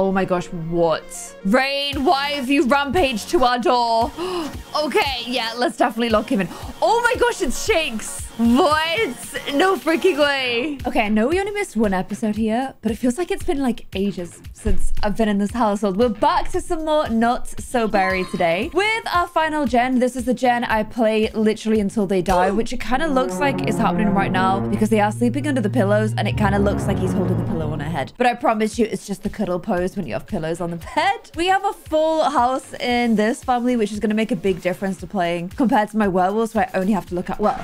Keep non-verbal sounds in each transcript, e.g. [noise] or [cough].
Oh my gosh, what? Rain, why have you rampaged to our door? [gasps] okay, yeah, let's definitely lock him in. Oh my gosh, it shakes. What? No freaking way. Okay, I know we only missed one episode here, but it feels like it's been like ages since I've been in this household. We're back to some more Not So Berry today with our final gen. This is the gen I play literally until they die, [gasps] which it kind of looks like is happening right now because they are sleeping under the pillows and it kind of looks like he's holding the pillow on her head. But I promise you, it's just the cuddle pose when you have pillows on the [laughs] bed. We have a full house in this family, which is going to make a big difference to playing compared to my werewolves where I only have to look at, well,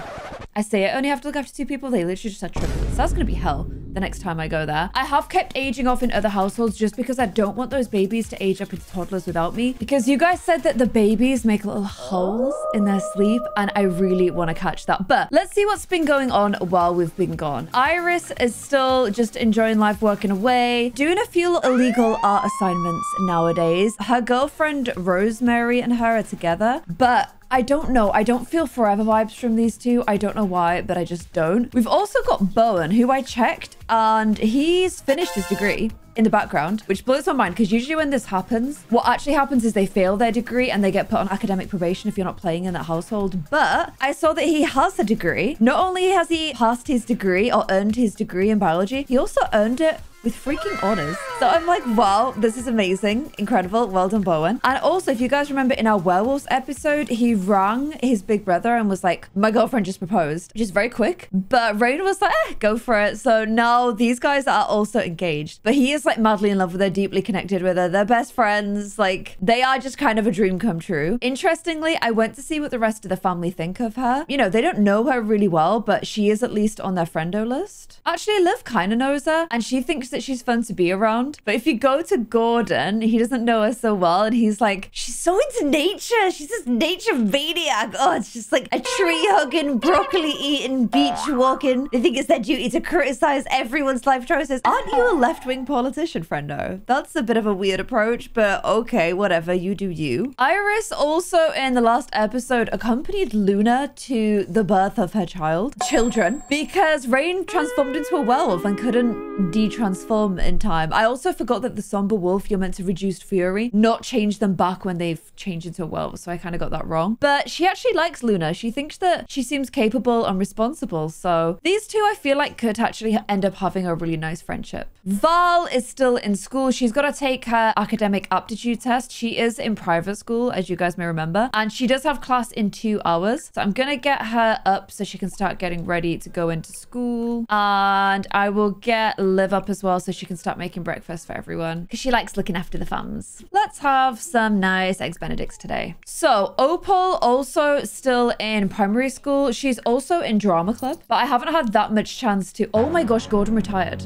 I say I only have to look after two people. They literally just had triplets. So that's going to be hell the next time I go there. I have kept aging off in other households just because I don't want those babies to age up into toddlers without me. Because you guys said that the babies make little holes in their sleep and I really want to catch that. But let's see what's been going on while we've been gone. Iris is still just enjoying life, working away, doing a few illegal art assignments nowadays. Her girlfriend Rosemary and her are together, but I don't know. I don't feel forever vibes from these two. I don't know why, but I just don't. We've also got Bowen, who I checked, and he's finished his degree in the background, which blows my mind because usually when this happens, what actually happens is they fail their degree and they get put on academic probation if you're not playing in that household. But I saw that he has a degree. Not only has he passed his degree or earned his degree in biology, he also earned it with freaking honors. So I'm like, wow, this is amazing. Incredible. Well done, Bowen. And also, if you guys remember in our werewolves episode, he rang his big brother and was like, my girlfriend just proposed, which is very quick. But Rain was like, eh, go for it. So now these guys are also engaged. But he is like madly in love with her, deeply connected with her. They're best friends. Like they are just kind of a dream come true. Interestingly, I went to see what the rest of the family think of her. You know, they don't know her really well, but she is at least on their friendo list. Actually, Liv kind of knows her and she thinks that she's fun to be around. But if you go to Gordon, he doesn't know her so well. And he's like, she's so into nature. She's this nature maniac. Oh, it's just like a tree hugging, broccoli eating, beach walking. They think it's their duty to criticize everyone's life choices. Aren't you a left wing politician, friendo? That's a bit of a weird approach, but okay, whatever. You do you. Iris also in the last episode accompanied Luna to the birth of her child, children, because Rain transformed into a werewolf and couldn't de-transform in time. I also forgot that the somber wolf, you're meant to reduce fury, not change them back when they've changed into a werewolf. So I kind of got that wrong. But she actually likes Luna. She thinks that she seems capable and responsible. So these two, I feel like could actually end up having a really nice friendship. Val is still in school. She's got to take her academic aptitude test. She is in private school, as you guys may remember. And she does have class in two hours. So I'm going to get her up so she can start getting ready to go into school. And I will get Liv up as well so she can start making breakfast for everyone because she likes looking after the fams. Let's have some nice eggs benedicts today. So Opal also still in primary school. She's also in drama club, but I haven't had that much chance to. Oh my gosh, Gordon retired.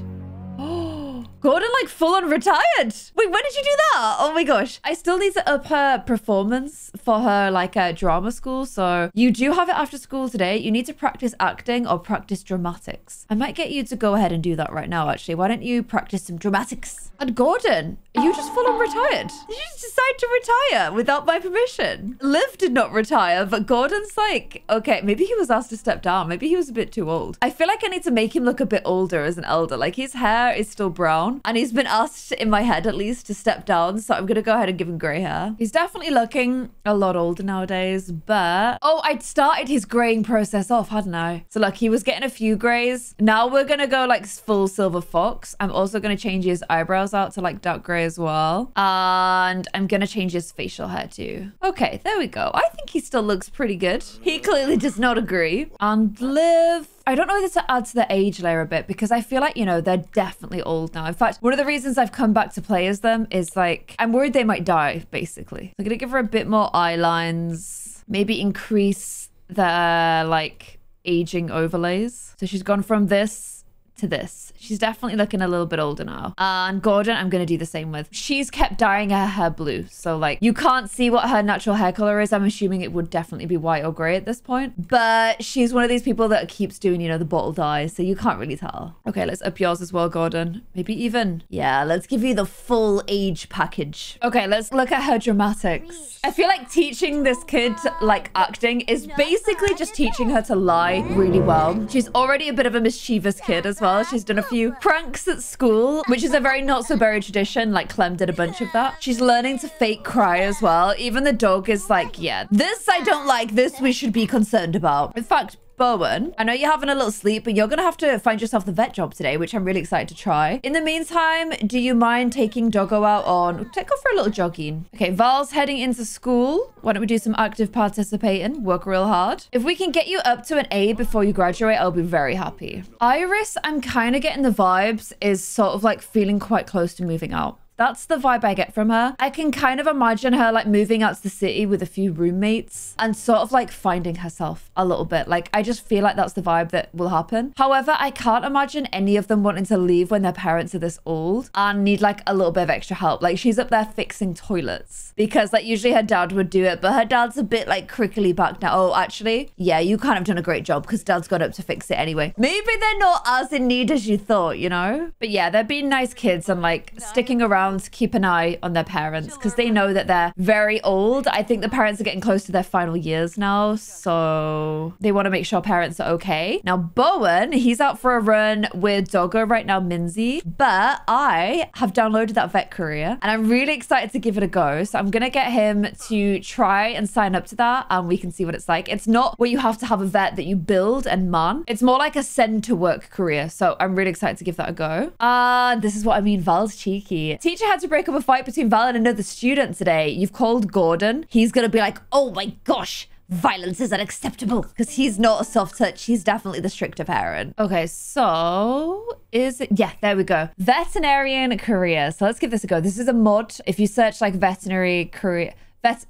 Gordon like full on retired. Wait, when did you do that? Oh my gosh. I still need to up her performance for her like uh, drama school. So you do have it after school today. You need to practice acting or practice dramatics. I might get you to go ahead and do that right now, actually. Why don't you practice some dramatics? And Gordon, you just full on retired? You just decide to retire without my permission? Liv did not retire, but Gordon's like, okay, maybe he was asked to step down. Maybe he was a bit too old. I feel like I need to make him look a bit older as an elder. Like his hair is still brown and he's been asked in my head at least to step down. So I'm going to go ahead and give him gray hair. He's definitely looking a lot older nowadays, but oh, I'd started his graying process off, hadn't I? So look, he was getting a few grays. Now we're going to go like full silver fox. I'm also going to change his eyebrows out to like dark gray as well. And I'm going to change his facial hair too. Okay, there we go. I think he still looks pretty good. He clearly does not agree. And Liv I don't know whether to add to the age layer a bit because I feel like, you know, they're definitely old now. In fact, one of the reasons I've come back to play as them is like, I'm worried they might die, basically. I'm going to give her a bit more eye lines, maybe increase the like aging overlays. So she's gone from this to this. She's definitely looking a little bit older now. And Gordon, I'm going to do the same with. She's kept dyeing her hair blue. So like you can't see what her natural hair color is. I'm assuming it would definitely be white or gray at this point. But she's one of these people that keeps doing, you know, the bottle dye. So you can't really tell. Okay, let's up yours as well, Gordon. Maybe even. Yeah, let's give you the full age package. Okay, let's look at her dramatics. I feel like teaching this kid like acting is basically just teaching her to lie really well. She's already a bit of a mischievous kid as well well. She's done a few pranks at school, which is a very not so berry tradition. Like Clem did a bunch of that. She's learning to fake cry as well. Even the dog is like, yeah, this I don't like. This we should be concerned about. In fact, Bowen, I know you're having a little sleep, but you're going to have to find yourself the vet job today, which I'm really excited to try. In the meantime, do you mind taking Doggo out on... Take off for a little jogging. Okay, Val's heading into school. Why don't we do some active participating? Work real hard. If we can get you up to an A before you graduate, I'll be very happy. Iris, I'm kind of getting the vibes, is sort of like feeling quite close to moving out. That's the vibe I get from her. I can kind of imagine her like moving out to the city with a few roommates and sort of like finding herself a little bit. Like I just feel like that's the vibe that will happen. However, I can't imagine any of them wanting to leave when their parents are this old and need like a little bit of extra help. Like she's up there fixing toilets because like usually her dad would do it, but her dad's a bit like crickly back now. Oh, actually, yeah, you kind of done a great job because dad's got up to fix it anyway. Maybe they're not as in need as you thought, you know? But yeah, they're being nice kids and like sticking around to keep an eye on their parents because they know that they're very old. I think the parents are getting close to their final years now. So they want to make sure parents are okay. Now, Bowen, he's out for a run with Doggo right now, Minzy. But I have downloaded that vet career and I'm really excited to give it a go. So I'm going to get him to try and sign up to that and we can see what it's like. It's not where you have to have a vet that you build and man. It's more like a send to work career. So I'm really excited to give that a go. And uh, this is what I mean. Val's cheeky. Teacher teacher had to break up a fight between Val and another student today. You've called Gordon. He's going to be like, oh my gosh, violence is unacceptable because he's not a soft touch. He's definitely the stricter parent. Okay, so is it? Yeah, there we go. Veterinarian career. So let's give this a go. This is a mod. If you search like veterinary career, vet.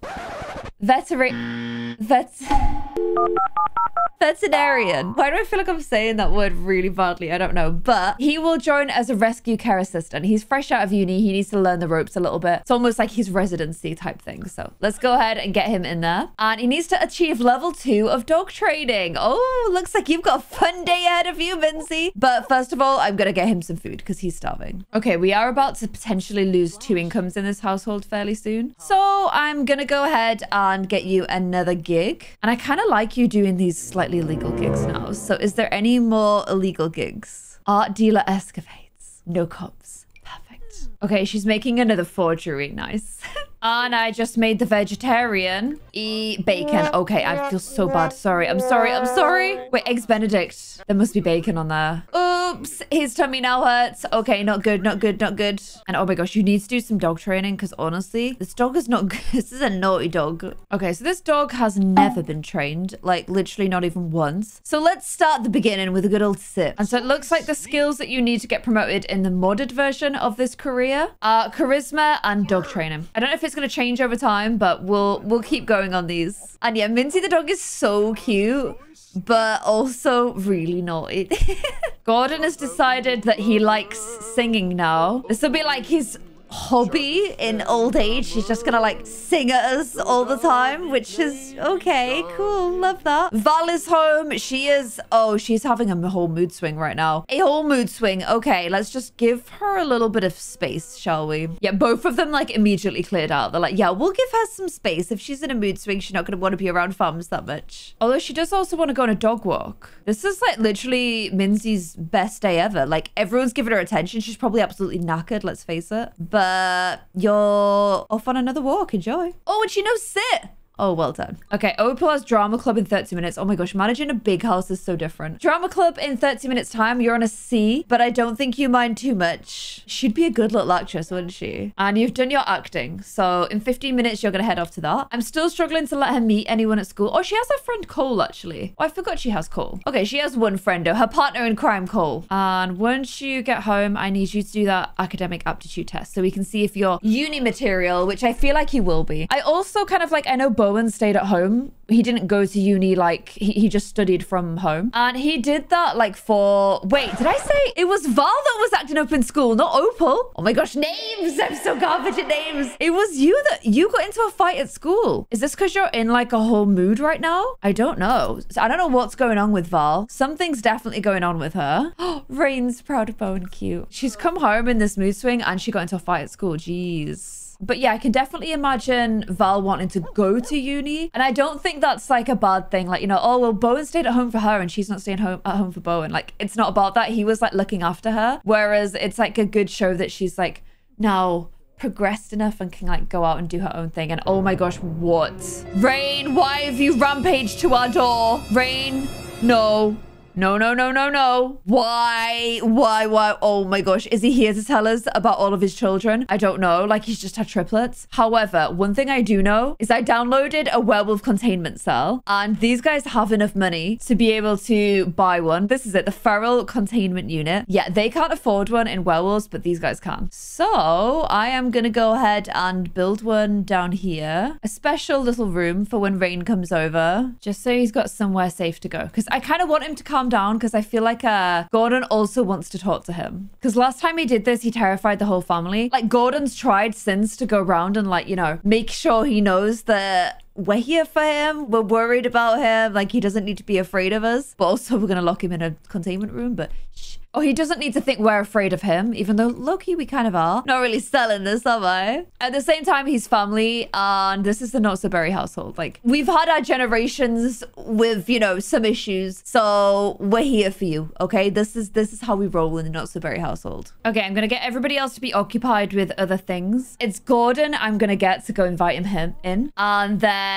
Veterinarian. Why do I feel like I'm saying that word really badly? I don't know. But he will join as a rescue care assistant. He's fresh out of uni. He needs to learn the ropes a little bit. It's almost like his residency type thing. So let's go ahead and get him in there. And he needs to achieve level two of dog training. Oh, looks like you've got a fun day ahead of you, Minzy. But first of all, I'm going to get him some food because he's starving. Okay, we are about to potentially lose two incomes in this household fairly soon. So I'm going to go ahead and get you another gig. And I kind of like you doing these slightly illegal gigs now. So is there any more illegal gigs? Art dealer escapades. No cops. Perfect. Okay, she's making another forgery. Nice. [laughs] And I just made the vegetarian eat bacon. Okay, I feel so bad. Sorry. I'm sorry. I'm sorry. Wait, eggs benedict. There must be bacon on there. Oops. His tummy now hurts. Okay, not good. Not good. Not good. And oh my gosh, you need to do some dog training because honestly, this dog is not [laughs] good. This is a naughty dog. Okay, so this dog has never been trained. Like literally not even once. So let's start the beginning with a good old sit. And so it looks like the skills that you need to get promoted in the modded version of this career are charisma and dog training. I don't know if it's it's going to change over time, but we'll we'll keep going on these. And yeah, Minzy the dog is so cute, but also really naughty. [laughs] Gordon has decided that he likes singing now. This will be like his hobby in old age. She's just gonna like sing at us all the time, which is okay, cool, love that. Val is home. She is, oh, she's having a whole mood swing right now. A whole mood swing. Okay, let's just give her a little bit of space, shall we? Yeah, both of them like immediately cleared out. They're like, yeah, we'll give her some space. If she's in a mood swing, she's not gonna want to be around farms that much. Although she does also want to go on a dog walk. This is like literally Minzy's best day ever. Like everyone's giving her attention. She's probably absolutely knackered, let's face it. But but you're off on another walk. Enjoy. Oh, and she knows sit. Oh, well done. Okay, Opal has drama club in 30 minutes. Oh my gosh, managing a big house is so different. Drama club in 30 minutes time. You're on a C, but I don't think you mind too much. She'd be a good little actress, wouldn't she? And you've done your acting. So in 15 minutes, you're going to head off to that. I'm still struggling to let her meet anyone at school. Oh, she has her friend Cole, actually. Oh, I forgot she has Cole. Okay, she has one friend, her partner in crime, Cole. And once you get home, I need you to do that academic aptitude test so we can see if you're uni material, which I feel like you will be. I also kind of like, I know both Bowen stayed at home. He didn't go to uni, like, he, he just studied from home. And he did that, like, for... Wait, did I say it was Val that was acting up in school, not Opal? Oh my gosh, names! I'm so garbage at names. It was you that... You got into a fight at school. Is this because you're in, like, a whole mood right now? I don't know. I don't know what's going on with Val. Something's definitely going on with her. [gasps] Rain's proud of Bowen cute. She's come home in this mood swing and she got into a fight at school. Jeez. But yeah, I can definitely imagine Val wanting to go to uni. And I don't think that's like a bad thing. Like, you know, oh, well, Bowen stayed at home for her and she's not staying home at home for Bowen. Like, it's not about that. He was like looking after her. Whereas it's like a good show that she's like now progressed enough and can like go out and do her own thing. And oh my gosh, what? Rain, why have you rampaged to our door? Rain, no. No, no, no, no, no. Why? Why? Why? Oh my gosh. Is he here to tell us about all of his children? I don't know. Like he's just had triplets. However, one thing I do know is I downloaded a werewolf containment cell and these guys have enough money to be able to buy one. This is it. The feral containment unit. Yeah, they can't afford one in werewolves, but these guys can. So I am going to go ahead and build one down here. A special little room for when Rain comes over. Just so he's got somewhere safe to go. Because I kind of want him to come down because I feel like uh, Gordon also wants to talk to him. Because last time he did this, he terrified the whole family. Like Gordon's tried since to go around and like, you know, make sure he knows that we're here for him. We're worried about him. Like he doesn't need to be afraid of us. But also we're going to lock him in a containment room. But shh. Oh, he doesn't need to think we're afraid of him, even though low-key we kind of are. Not really selling this, am I? At the same time, he's family, and this is the Not So Berry household. Like, we've had our generations with, you know, some issues, so we're here for you, okay? This is this is how we roll in the Not So Berry household. Okay, I'm gonna get everybody else to be occupied with other things. It's Gordon I'm gonna get to go invite him in, and then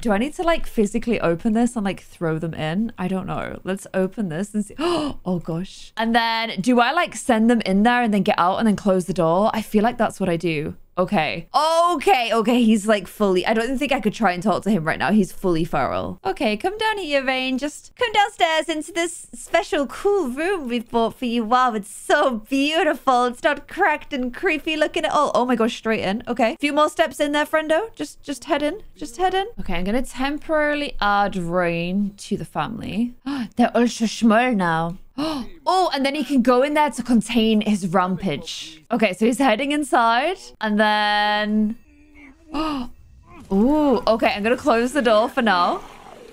do I need to, like, physically open this and, like, throw them in? I don't know. Let's open this and see. [gasps] Oh, gosh. And then then do I like send them in there and then get out and then close the door? I feel like that's what I do. Okay. Okay. Okay. He's like fully. I don't think I could try and talk to him right now. He's fully feral. Okay. Come down here, Rain. Just come downstairs into this special cool room we've bought for you. Wow. It's so beautiful. It's not cracked and creepy looking at all. Oh my gosh. Straight in. Okay. A few more steps in there, friendo. Just, just head in. Just head in. Okay. I'm going to temporarily add Rain to the family. [gasps] They're ultra small now. [gasps] oh, and then he can go in there to contain his rampage. Okay, so he's heading inside. And then... [gasps] Ooh, okay, I'm gonna close the door for now.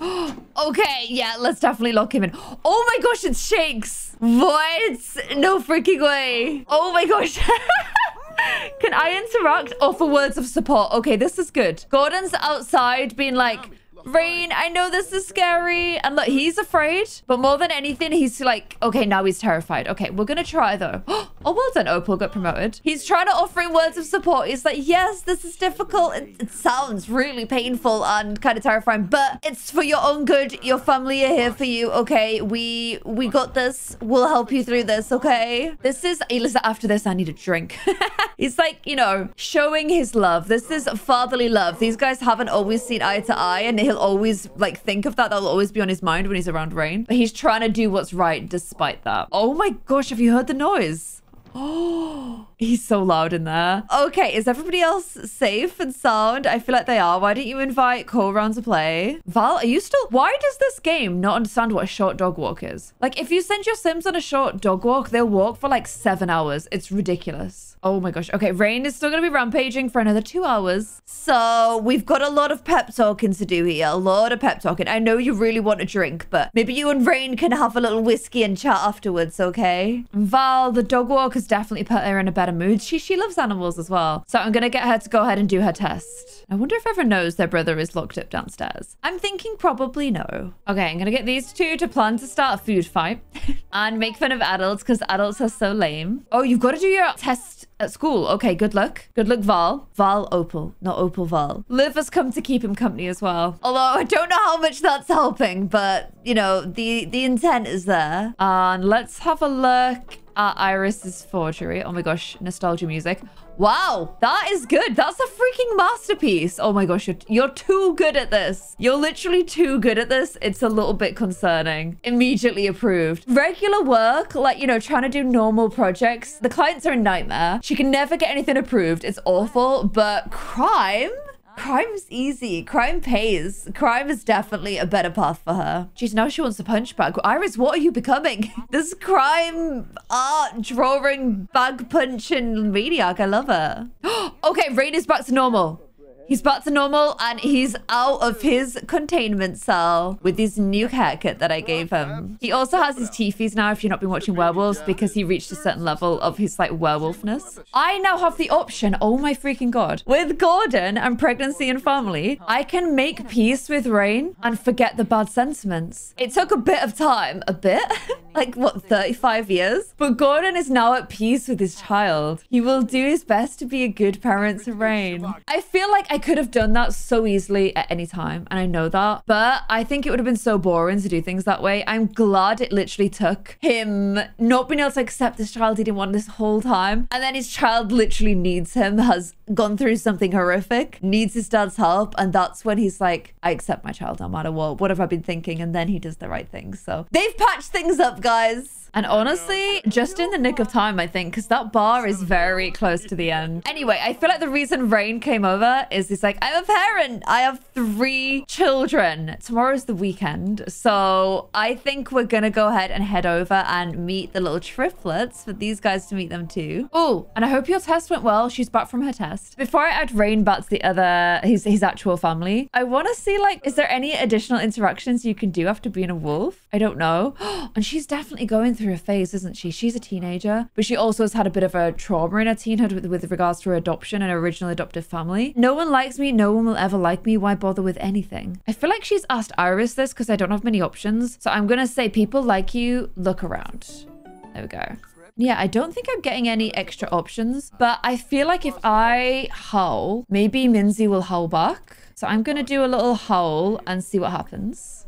[gasps] okay, yeah, let's definitely lock him in. Oh my gosh, it shakes. What? No freaking way. Oh my gosh. [laughs] Can I interact? Oh, Offer words of support. Okay, this is good. Gordon's outside being like, Rain, I know this is scary. And look, he's afraid. But more than anything, he's like, okay, now he's terrified. Okay, we're going to try though. [gasps] Oh, well done, Opal got promoted. He's trying to offer him words of support. He's like, yes, this is difficult. It, it sounds really painful and kind of terrifying, but it's for your own good. Your family are here for you, okay? We we got this. We'll help you through this, okay? This is, Elisa, after this, I need a drink. [laughs] he's like, you know, showing his love. This is fatherly love. These guys haven't always seen eye to eye and he'll always like think of that. That'll always be on his mind when he's around Rain. But he's trying to do what's right despite that. Oh my gosh, have you heard the noise? Oh, [gasps] he's so loud in there. Okay, is everybody else safe and sound? I feel like they are. Why didn't you invite Cole round to play? Val, are you still... Why does this game not understand what a short dog walk is? Like, if you send your Sims on a short dog walk, they'll walk for like seven hours. It's ridiculous. Oh my gosh. Okay, Rain is still going to be rampaging for another two hours. So we've got a lot of pep talking to do here. A lot of pep talking. I know you really want a drink, but maybe you and Rain can have a little whiskey and chat afterwards, okay? Val, the dog walk has definitely put her in a better mood. She, she loves animals as well. So I'm going to get her to go ahead and do her test. I wonder if everyone knows their brother is locked up downstairs. I'm thinking probably no. Okay, I'm going to get these two to plan to start a food fight [laughs] and make fun of adults because adults are so lame. Oh, you've got to do your test at school. Okay, good luck. Good luck, Val. Val Opal, not Opal Val. Liv has come to keep him company as well. Although I don't know how much that's helping, but you know, the, the intent is there. And let's have a look at Iris's forgery. Oh my gosh, nostalgia music. Wow, that is good. That's a freaking masterpiece. Oh my gosh, you're, you're too good at this. You're literally too good at this. It's a little bit concerning. Immediately approved. Regular work, like, you know, trying to do normal projects. The clients are a nightmare. She can never get anything approved. It's awful, but crime? Crime's easy. Crime pays. Crime is definitely a better path for her. Jeez, now she wants a punch bag. Iris, what are you becoming? [laughs] this crime, art, drawing, bag punching maniac. I love her. [gasps] okay, Rain is back to normal. He's back to normal and he's out of his containment cell with his new haircut that I gave him. He also has his teethies now if you've not been watching werewolves because he reached a certain level of his like werewolfness. I now have the option, oh my freaking god, with Gordon and pregnancy and family, I can make peace with Rain and forget the bad sentiments. It took a bit of time, a bit, [laughs] like what, 35 years? But Gordon is now at peace with his child. He will do his best to be a good parent to Rain. I feel like I could have done that so easily at any time, and I know that, but I think it would have been so boring to do things that way. I'm glad it literally took him not being able to accept this child he didn't want this whole time, and then his child literally needs him, has gone through something horrific, needs his dad's help, and that's when he's like, I accept my child no matter what. What have I been thinking? And then he does the right thing. So they've patched things up, guys. And honestly, just in the nick of time, I think, because that bar is very close to the end. Anyway, I feel like the reason Rain came over is he's like, I'm a parent. I have three children. Tomorrow's the weekend. So I think we're going to go ahead and head over and meet the little triplets for these guys to meet them too. Oh, and I hope your test went well. She's back from her test. Before I add Rain back to the other, his, his actual family, I want to see like, is there any additional interactions you can do after being a wolf? I don't know. [gasps] and she's definitely going through a phase, isn't she? She's a teenager, but she also has had a bit of a trauma in her teenhood with, with regards to her adoption and her original adoptive family. No one likes me. No one will ever like me. Why bother with anything? I feel like she's asked Iris this because I don't have many options. So I'm going to say people like you, look around. There we go. Yeah, I don't think I'm getting any extra options, but I feel like if I howl, maybe Minzy will howl back. So I'm going to do a little howl and see what happens.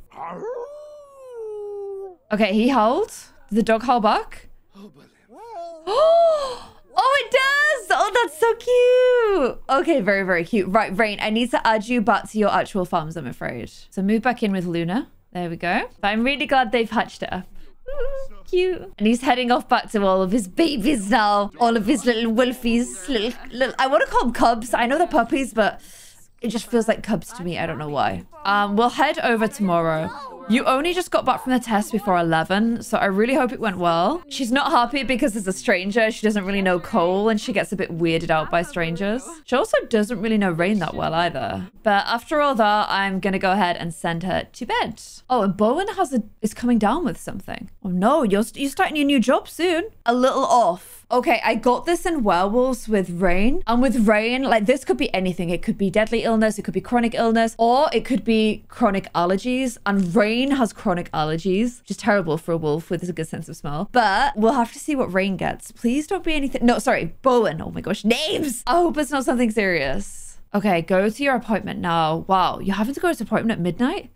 Okay, he howled. The dog howl back? [gasps] Oh, it does! Oh, that's so cute! Okay, very, very cute. Right, Rain, I need to add you back to your actual farms, I'm afraid. So move back in with Luna. There we go. I'm really glad they've hatched up. [laughs] Cute. And he's heading off back to all of his babies now. All of his little wolfies. Little, little, I want to call them cubs. I know they're puppies, but it just feels like cubs to me. I don't know why. Um, we'll head over tomorrow. You only just got back from the test before 11, so I really hope it went well. She's not happy because it's a stranger. She doesn't really know Cole, and she gets a bit weirded out by strangers. She also doesn't really know Rain that well either. But after all that, I'm gonna go ahead and send her to bed. Oh, and Bowen has a is coming down with something. Oh no, you're, you're starting your new job soon. A little off. Okay, I got this in werewolves with rain. And with rain, like this could be anything. It could be deadly illness, it could be chronic illness, or it could be chronic allergies. And rain has chronic allergies, which is terrible for a wolf with a good sense of smell. But we'll have to see what rain gets. Please don't be anything. No, sorry, Bowen. Oh my gosh, names. I hope it's not something serious. Okay, go to your appointment now. Wow, you're having to go to appointment at midnight?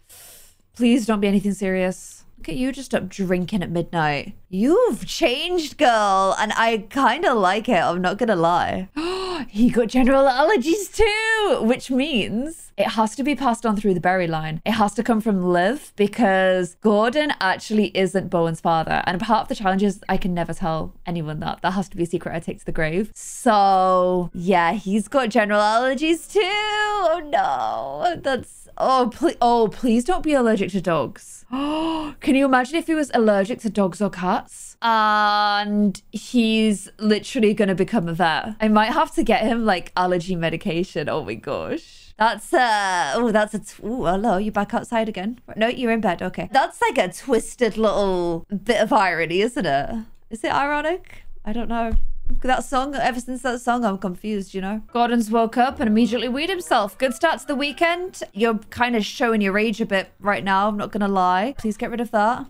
Please don't be anything serious. Look at you just up drinking at midnight. You've changed, girl. And I kind of like it. I'm not going to lie. [gasps] he got general allergies too, which means it has to be passed on through the berry line. It has to come from Liv because Gordon actually isn't Bowen's father. And part of the challenge is I can never tell anyone that. That has to be a secret I take to the grave. So yeah, he's got general allergies too. Oh no. That's oh please oh please don't be allergic to dogs. [gasps] Can you imagine if he was allergic to dogs or cats? And he's literally going to become a vet. I might have to get him like allergy medication. Oh my gosh. That's uh oh that's a oh hello you're back outside again no you're in bed okay that's like a twisted little bit of irony isn't it is it ironic I don't know that song, ever since that song, I'm confused, you know? Gordon's woke up and immediately weed himself. Good start to the weekend. You're kind of showing your age a bit right now, I'm not gonna lie. Please get rid of that.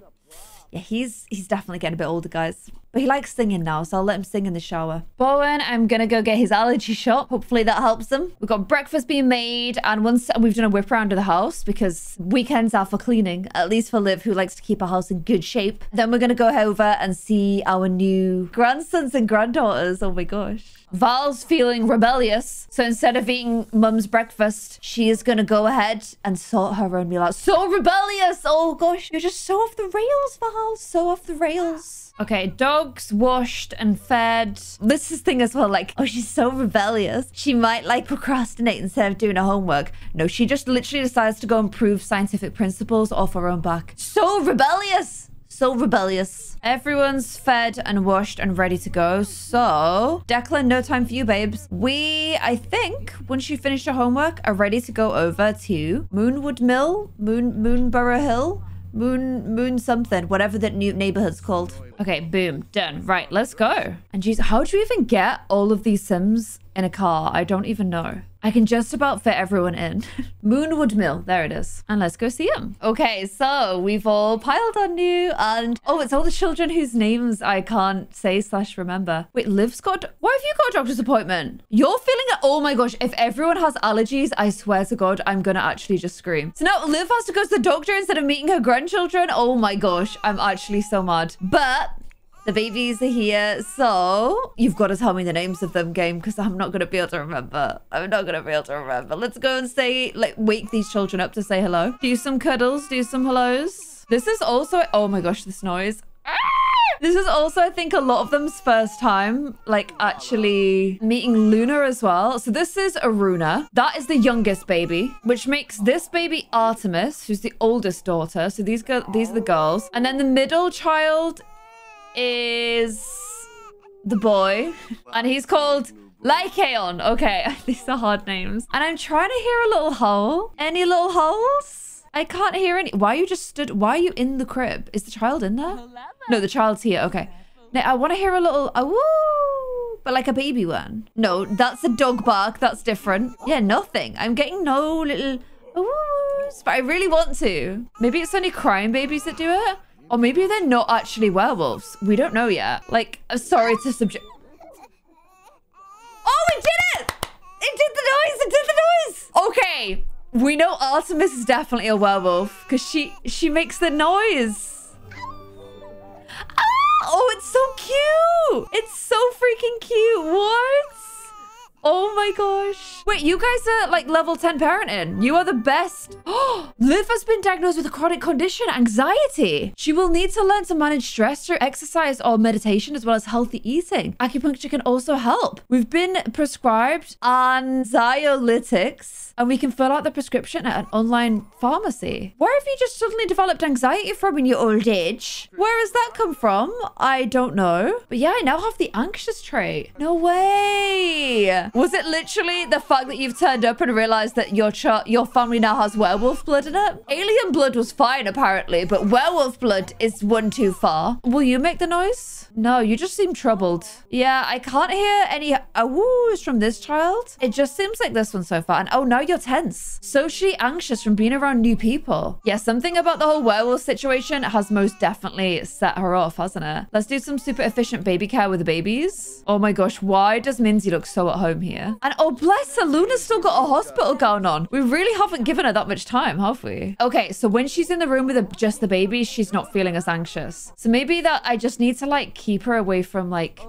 Yeah, he's he's definitely getting a bit older, guys. But he likes singing now, so I'll let him sing in the shower. Bowen, I'm gonna go get his allergy shot. Hopefully that helps him. We've got breakfast being made, and once we've done a whip around of the house because weekends are for cleaning, at least for Liv, who likes to keep her house in good shape. Then we're gonna go over and see our new grandsons and granddaughters. Oh my gosh. Val's feeling rebellious. So instead of eating mum's breakfast, she is to go ahead and sort her own meal out. So rebellious. Oh gosh, you're just so off the rails, Val. So off the rails. Okay, dogs washed and fed. This is thing as well, like, oh, she's so rebellious. She might like procrastinate instead of doing her homework. No, she just literally decides to go and prove scientific principles off her own back. So rebellious So rebellious. Everyone's fed and washed and ready to go. So, Declan, no time for you, babes. We, I think, once you finish your homework, are ready to go over to Moonwood Mill, Moon Moonborough Hill. Moon, moon something, whatever that new neighborhood's called. Okay, boom, done. Right, let's go. And geez, how do you even get all of these Sims in a car? I don't even know. I can just about fit everyone in. [laughs] Moonwood Mill, there it is. And let's go see them. Okay, so we've all piled on you and... Oh, it's all the children whose names I can't say slash remember. Wait, Liv's got... Why have you got a doctor's appointment? You're feeling it? Oh my gosh, if everyone has allergies, I swear to God, I'm gonna actually just scream. So now Liv has to go to the doctor instead of meeting her grandchildren? Oh my gosh, I'm actually so mad. But the babies are here. So you've got to tell me the names of them, game, because I'm not going to be able to remember. I'm not going to be able to remember. Let's go and say, like, wake these children up to say hello. Do some cuddles. Do some hellos. This is also, oh my gosh, this noise. Ah! This is also, I think, a lot of them's first time, like, actually meeting Luna as well. So this is Aruna. That is the youngest baby, which makes this baby Artemis, who's the oldest daughter. So these, these are the girls. And then the middle child is the boy, and he's called Lycaon. Okay, [laughs] these are hard names. And I'm trying to hear a little hole. Any little holes? I can't hear any. Why are you just stood? Why are you in the crib? Is the child in there? No, the child's here. Okay. Now, I want to hear a little, a woo, but like a baby one. No, that's a dog bark. That's different. Yeah, nothing. I'm getting no little, woos, but I really want to. Maybe it's only crying babies that do it. Or maybe they're not actually werewolves. We don't know yet. Like, I'm sorry to subject... Oh, it did it! It did the noise! It did the noise! Okay. We know Artemis is definitely a werewolf because she she makes the noise. Ah! Oh, it's so cute! It's so freaking cute. What? Oh my gosh. Wait, you guys are like level 10 parenting. You are the best. Oh, [gasps] Liv has been diagnosed with a chronic condition, anxiety. She will need to learn to manage stress through exercise or meditation as well as healthy eating. Acupuncture can also help. We've been prescribed anxiolytics and we can fill out the prescription at an online pharmacy. Where have you just suddenly developed anxiety from in your old age? Where has that come from? I don't know. But yeah, I now have the anxious trait. No way. Was it literally the fact that you've turned up and realized that your your family now has werewolf blood in it? Alien blood was fine, apparently, but werewolf blood is one too far. Will you make the noise? No, you just seem troubled. Yeah, I can't hear any woos from this child. It just seems like this one so far. And oh, now you're tense. Socially anxious from being around new people. Yeah, something about the whole werewolf situation has most definitely set her off, hasn't it? Let's do some super efficient baby care with the babies. Oh my gosh, why does Minzy look so at home here. And oh, bless her, Luna's still got a hospital gown on. We really haven't given her that much time, have we? Okay, so when she's in the room with a, just the baby, she's not feeling as anxious. So maybe that I just need to like keep her away from like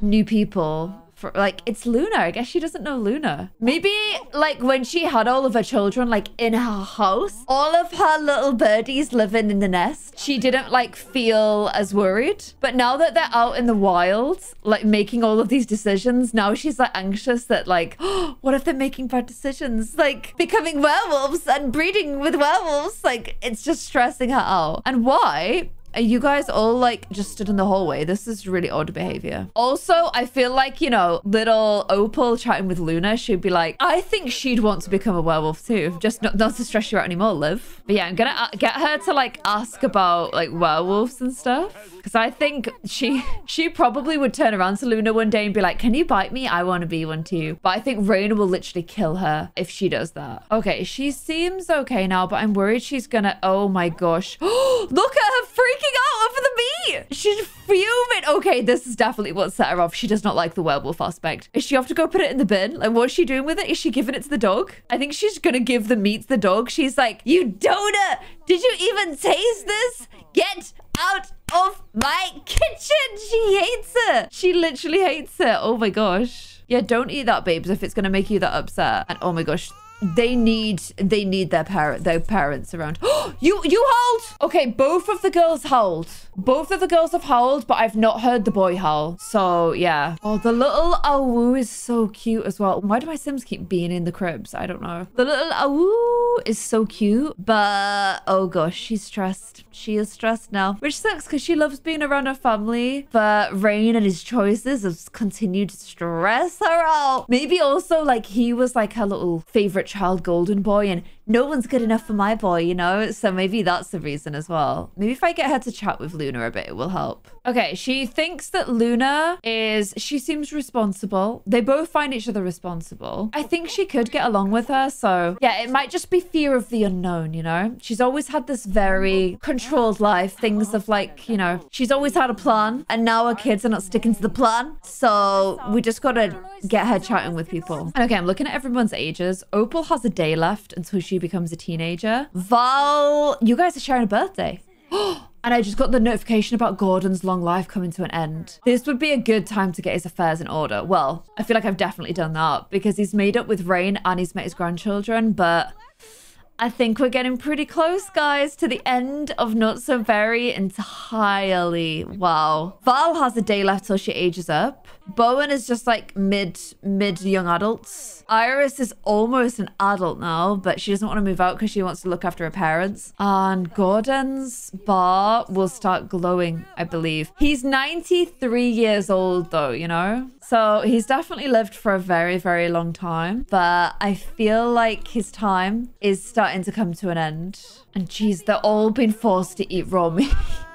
new people for like it's Luna. I guess she doesn't know Luna. Maybe like when she had all of her children like in her house, all of her little birdies living in the nest, she didn't like feel as worried. But now that they're out in the wild, like making all of these decisions, now she's like anxious that like, oh, [gasps] what if they're making bad decisions? Like becoming werewolves and breeding with werewolves. Like it's just stressing her out. And why? You guys all like just stood in the hallway. This is really odd behavior. Also, I feel like, you know, little Opal chatting with Luna, she'd be like, I think she'd want to become a werewolf too. Just not, not to stress you out anymore, Liv. But yeah, I'm gonna uh, get her to like ask about like werewolves and stuff. Because I think she she probably would turn around to Luna one day and be like, can you bite me? I want to be one too. But I think Raina will literally kill her if she does that. Okay, she seems okay now, but I'm worried she's gonna, oh my gosh. [gasps] Look at her freaking out over the meat. She's fuming. Okay, this is definitely what set her off. She does not like the werewolf aspect. Is she off to go put it in the bin? Like, what's she doing with it? Is she giving it to the dog? I think she's gonna give the meat to the dog. She's like, you donut! Did you even taste this? Get out of my kitchen! She hates it. She literally hates it. Oh my gosh. Yeah, don't eat that, babes, if it's gonna make you that upset. And oh my gosh, they need they need their parent their parents around. [gasps] you you howled. Okay, both of the girls howled. Both of the girls have howled, but I've not heard the boy howl. So yeah. Oh, the little Awu is so cute as well. Why do my Sims keep being in the cribs? I don't know. The little Awu is so cute, but oh gosh, she's stressed. She is stressed now, which sucks because she loves being around her family. But Rain and his choices have continued to stress her out. Maybe also like he was like her little favorite child golden boy and no one's good enough for my boy, you know? So maybe that's the reason as well. Maybe if I get her to chat with Luna a bit, it will help. Okay, she thinks that Luna is, she seems responsible. They both find each other responsible. I think she could get along with her. So yeah, it might just be fear of the unknown, you know? She's always had this very controlled life. Things of like, you know, she's always had a plan and now her kids are not sticking to the plan. So we just got to get her chatting with people. Okay, I'm looking at everyone's ages. Opal has a day left until she becomes a teenager. Val, you guys are sharing a birthday. [gasps] and I just got the notification about Gordon's long life coming to an end. This would be a good time to get his affairs in order. Well, I feel like I've definitely done that because he's made up with Rain and he's met his grandchildren, but I think we're getting pretty close, guys, to the end of Not So Berry entirely. Wow. Val has a day left till she ages up. Bowen is just like mid, mid young adults. Iris is almost an adult now, but she doesn't want to move out because she wants to look after her parents. And Gordon's bar will start glowing, I believe. He's 93 years old though, you know? So he's definitely lived for a very, very long time. But I feel like his time is starting to come to an end. And geez, they're all being forced to eat raw meat. [laughs]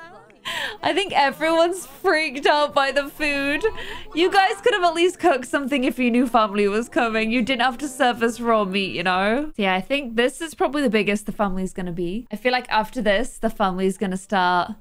I think everyone's freaked out by the food. You guys could have at least cooked something if you knew family was coming. You didn't have to serve us raw meat, you know? Yeah, I think this is probably the biggest the family's to be. I feel like after this, the family's to start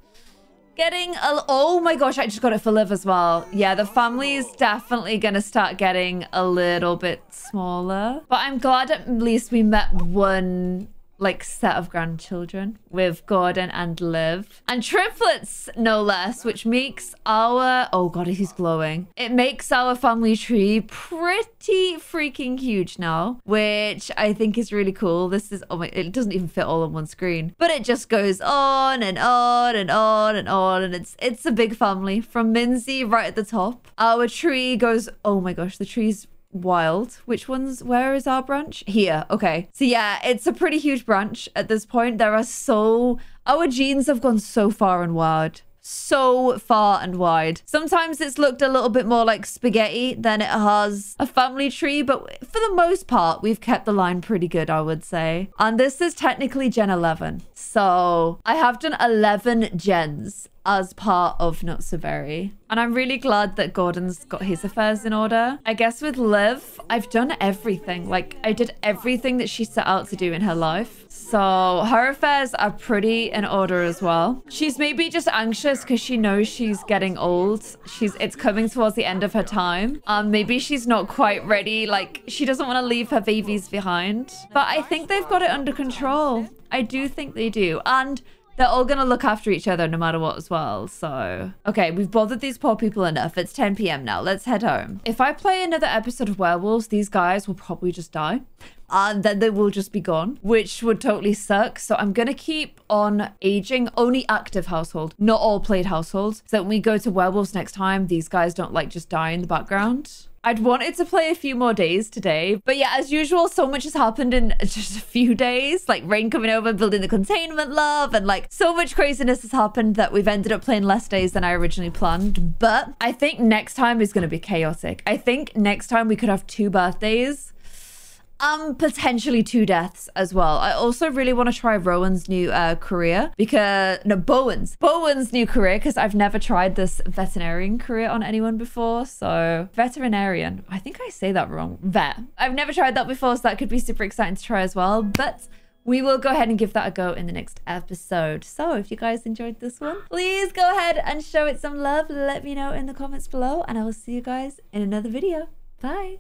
getting a... Oh my gosh, I just got it for Liv as well. Yeah, the family is definitely to start getting a little bit smaller. But I'm glad at least we met one like set of grandchildren with Gordon and Liv. And triplets, no less, which makes our... Oh god, he's glowing. It makes our family tree pretty freaking huge now, which I think is really cool. This is... Oh my... It doesn't even fit all on one screen. But it just goes on and on and on and on. And it's, it's a big family. From Minzy right at the top. Our tree goes... Oh my gosh, the tree's wild. Which one's, where is our branch? Here, okay. So yeah, it's a pretty huge branch at this point. There are so, our genes have gone so far and wide so far and wide. Sometimes it's looked a little bit more like spaghetti than it has a family tree, but for the most part, we've kept the line pretty good, I would say. And this is technically Gen 11. So I have done 11 gens as part of Not So Berry. And I'm really glad that Gordon's got his affairs in order. I guess with Liv, I've done everything. Like, I did everything that she set out to do in her life. So her affairs are pretty in order as well. She's maybe just anxious because she knows she's getting old. She's It's coming towards the end of her time. Um, maybe she's not quite ready. Like, she doesn't want to leave her babies behind. But I think they've got it under control. I do think they do. And they're all going to look after each other no matter what as well. So, okay, we've bothered these poor people enough. It's 10 p.m. now. Let's head home. If I play another episode of Werewolves, these guys will probably just die. Uh, and then they will just be gone, which would totally suck. So I'm going to keep on aging only active household, not all played households. So when we go to werewolves next time, these guys don't like just die in the background. I'd wanted to play a few more days today. But yeah, as usual, so much has happened in [laughs] just a few days. Like Rain coming over, building the containment love, and like so much craziness has happened that we've ended up playing less days than I originally planned. But I think next time is going to be chaotic. I think next time we could have two birthdays um, potentially two deaths as well. I also really want to try Rowan's new uh, career because no Bowen's Bowen's new career because I've never tried this veterinarian career on anyone before. So veterinarian, I think I say that wrong. Vet. I've never tried that before, so that could be super exciting to try as well. But we will go ahead and give that a go in the next episode. So if you guys enjoyed this one, please go ahead and show it some love. Let me know in the comments below, and I will see you guys in another video. Bye.